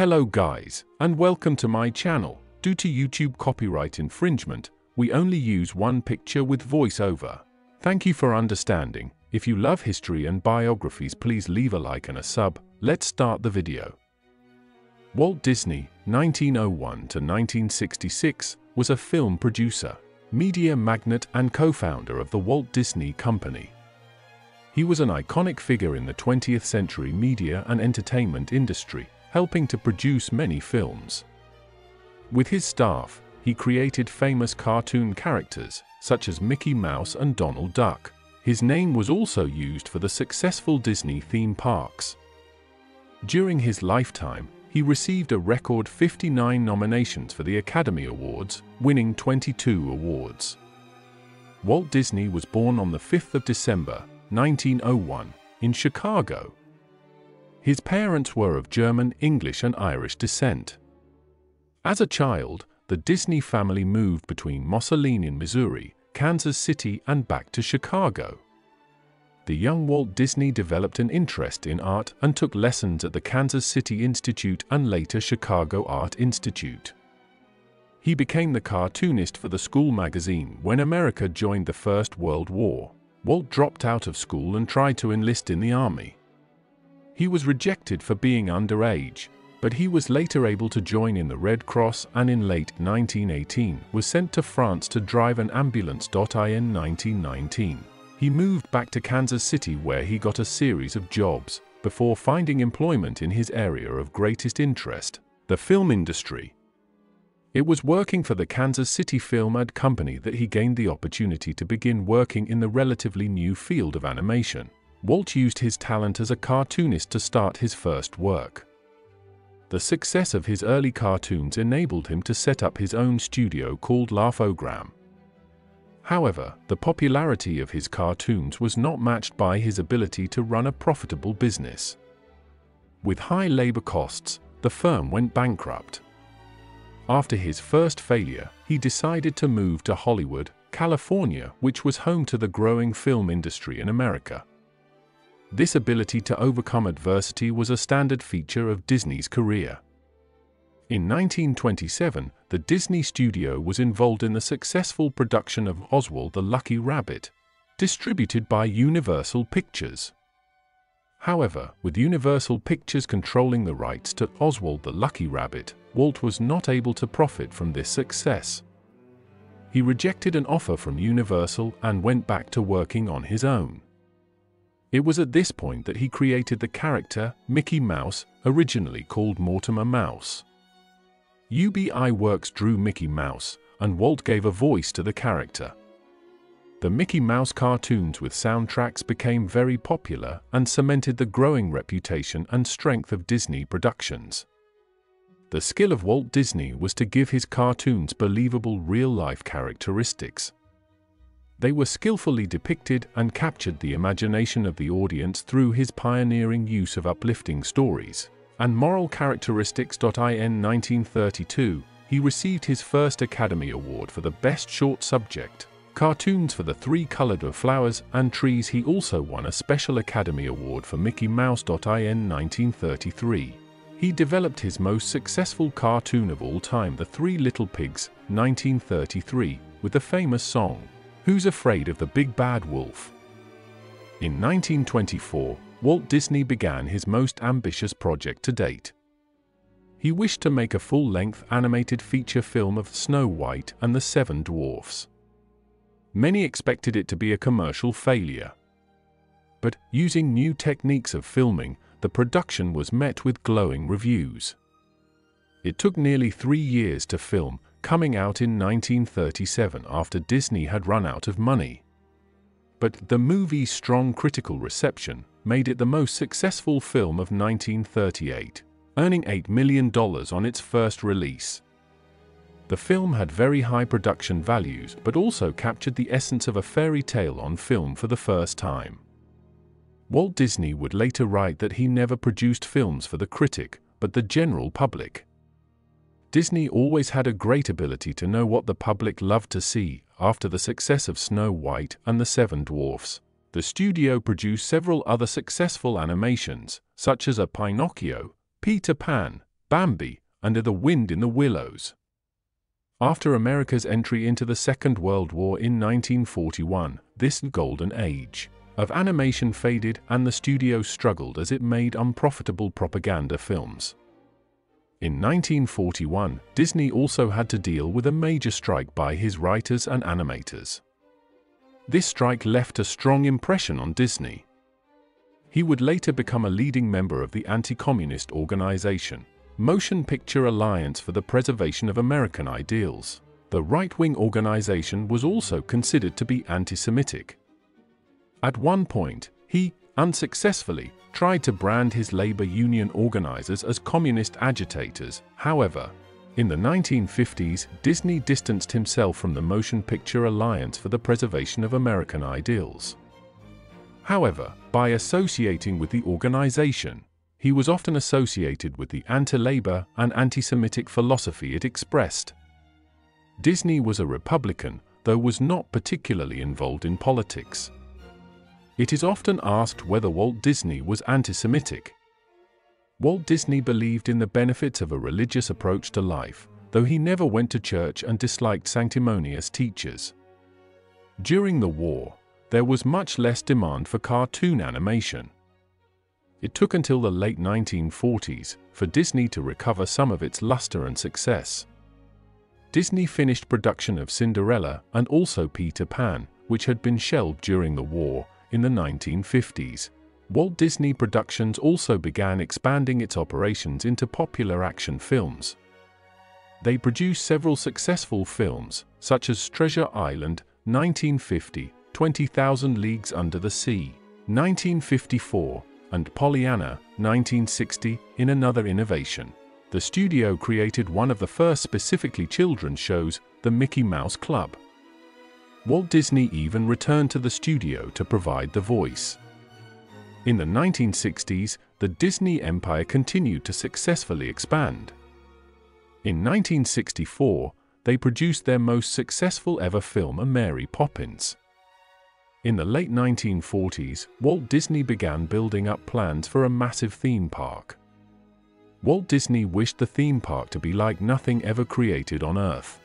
Hello guys, and welcome to my channel. Due to YouTube copyright infringement, we only use one picture with voiceover. Thank you for understanding. If you love history and biographies please leave a like and a sub. Let's start the video. Walt Disney, 1901 to 1966, was a film producer, media magnate and co-founder of the Walt Disney Company. He was an iconic figure in the 20th century media and entertainment industry, helping to produce many films. With his staff, he created famous cartoon characters, such as Mickey Mouse and Donald Duck. His name was also used for the successful Disney theme parks. During his lifetime, he received a record 59 nominations for the Academy Awards, winning 22 awards. Walt Disney was born on the 5th of December, 1901, in Chicago. His parents were of German, English and Irish descent. As a child, the Disney family moved between Marceline in Missouri, Kansas City and back to Chicago. The young Walt Disney developed an interest in art and took lessons at the Kansas City Institute and later Chicago Art Institute. He became the cartoonist for the school magazine when America joined the First World War. Walt dropped out of school and tried to enlist in the army. He was rejected for being underage, but he was later able to join in the Red Cross and in late 1918 was sent to France to drive an ambulance. In 1919, he moved back to Kansas City where he got a series of jobs before finding employment in his area of greatest interest, the film industry. It was working for the Kansas City Film Ad Company that he gained the opportunity to begin working in the relatively new field of animation. Walt used his talent as a cartoonist to start his first work. The success of his early cartoons enabled him to set up his own studio called Laugh-O-Gram. However, the popularity of his cartoons was not matched by his ability to run a profitable business. With high labor costs, the firm went bankrupt. After his first failure, he decided to move to Hollywood, California, which was home to the growing film industry in America. This ability to overcome adversity was a standard feature of Disney's career. In 1927, the Disney studio was involved in the successful production of Oswald the Lucky Rabbit, distributed by Universal Pictures. However, with Universal Pictures controlling the rights to Oswald the Lucky Rabbit, Walt was not able to profit from this success. He rejected an offer from Universal and went back to working on his own. It was at this point that he created the character Mickey Mouse, originally called Mortimer Mouse. Ub Iwerks drew Mickey Mouse, and Walt gave a voice to the character. The Mickey Mouse cartoons with soundtracks became very popular and cemented the growing reputation and strength of Disney productions. The skill of Walt Disney was to give his cartoons believable real-life characteristics. They were skillfully depicted and captured the imagination of the audience through his pioneering use of uplifting stories and moral characteristics. In 1932, he received his first Academy Award for the Best Short Subject. Cartoons for the Three Colored of Flowers and Trees He also won a Special Academy Award for Mickey Mouse. In 1933, he developed his most successful cartoon of all time, The Three Little Pigs, 1933, with the famous song, Who's Afraid of the Big Bad Wolf? In 1924, Walt Disney began his most ambitious project to date. He wished to make a full-length animated feature film of Snow White and the Seven Dwarfs. Many expected it to be a commercial failure. But, using new techniques of filming, the production was met with glowing reviews. It took nearly three years to film, coming out in 1937 after Disney had run out of money. But the movie's strong critical reception made it the most successful film of 1938, earning $8 million on its first release. The film had very high production values but also captured the essence of a fairy tale on film for the first time. Walt Disney would later write that he never produced films for the critic, but the general public. Disney always had a great ability to know what the public loved to see. After the success of Snow White and the Seven Dwarfs, the studio produced several other successful animations, such as A Pinocchio, Peter Pan, Bambi, and the Wind in the Willows. After America's entry into the Second World War in 1941, this golden age of animation faded and the studio struggled as it made unprofitable propaganda films. In 1941, Disney also had to deal with a major strike by his writers and animators. This strike left a strong impression on Disney. He would later become a leading member of the anti-communist organization, Motion Picture Alliance for the Preservation of American Ideals. The right-wing organization was also considered to be anti-Semitic. At one point, he, unsuccessfully, tried to brand his labor union organizers as communist agitators. However, in the 1950s, Disney distanced himself from the Motion Picture Alliance for the Preservation of American Ideals. However, by associating with the organization, he was often associated with the anti-labor and anti-Semitic philosophy it expressed. Disney was a Republican, though was not particularly involved in politics. It is often asked whether Walt Disney was anti-Semitic. Walt Disney believed in the benefits of a religious approach to life, though he never went to church and disliked sanctimonious teachers. During the war, there was much less demand for cartoon animation. It took until the late 1940s for Disney to recover some of its luster and success. Disney finished production of Cinderella and also Peter Pan, which had been shelved during the war, in the 1950s, Walt Disney Productions also began expanding its operations into popular action films. They produced several successful films, such as Treasure Island, 1950, 20,000 Leagues Under the Sea, 1954, and Pollyanna, 1960, in another innovation. The studio created one of the first specifically children's shows, The Mickey Mouse Club. Walt Disney even returned to the studio to provide the voice. In the 1960s, the Disney empire continued to successfully expand. In 1964, they produced their most successful ever film, A Mary Poppins. In the late 1940s, Walt Disney began building up plans for a massive theme park. Walt Disney wished the theme park to be like nothing ever created on Earth.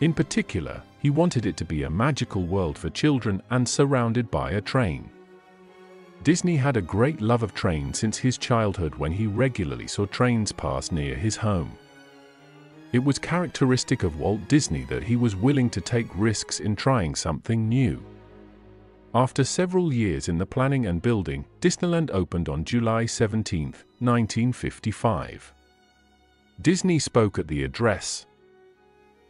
In particular, he wanted it to be a magical world for children and surrounded by a train. Disney had a great love of trains since his childhood when he regularly saw trains pass near his home. It was characteristic of Walt Disney that he was willing to take risks in trying something new. After several years in the planning and building, Disneyland opened on July 17, 1955. Disney spoke at the address,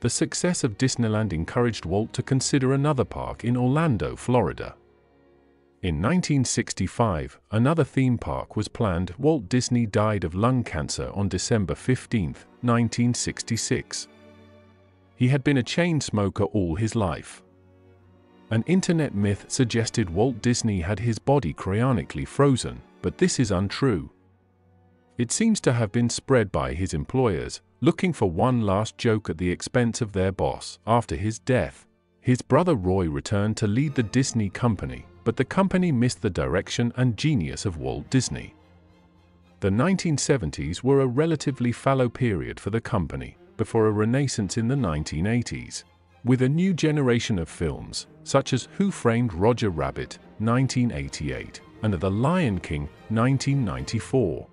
the success of Disneyland encouraged Walt to consider another park in Orlando, Florida. In 1965, another theme park was planned. Walt Disney died of lung cancer on December 15, 1966. He had been a chain smoker all his life. An internet myth suggested Walt Disney had his body cryonically frozen, but this is untrue. It seems to have been spread by his employers, looking for one last joke at the expense of their boss. After his death, his brother Roy returned to lead the Disney company, but the company missed the direction and genius of Walt Disney. The 1970s were a relatively fallow period for the company, before a renaissance in the 1980s, with a new generation of films, such as Who Framed Roger Rabbit, 1988, and The Lion King, 1994.